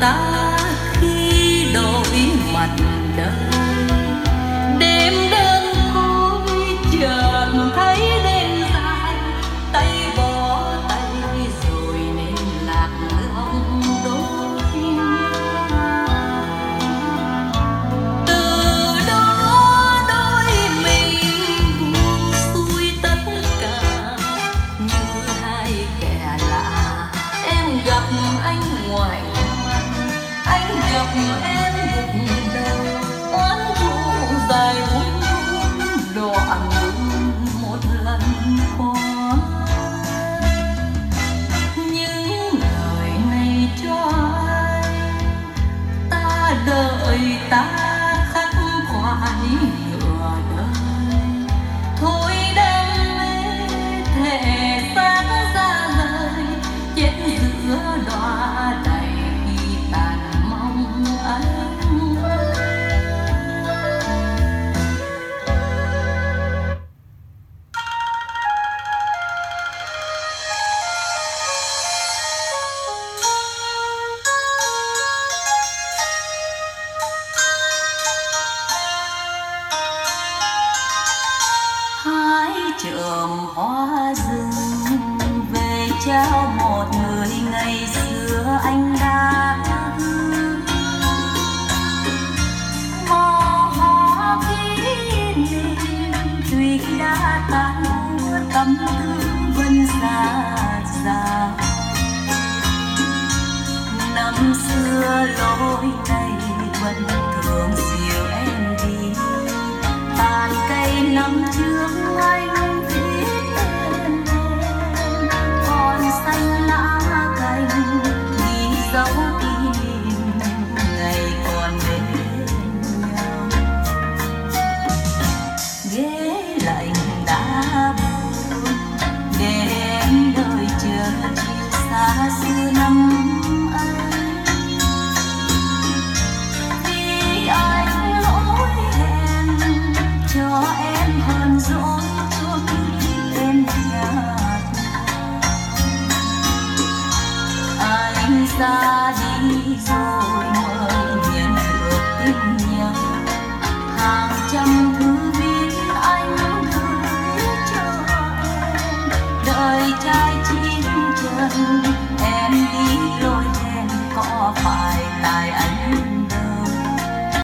ta khi đổi mặt. đẹp em gục đầu oán thù dài vun vun đoạn một lần qua. Những lời này cho ai? Ta đợi ta khắc khoải nửa đời trượm hoa rừng, về trao một người ngày xưa anh đã thương mò hoa kín tuy đã tan, tâm tư vẫn xa xa năm xưa lối này Oh.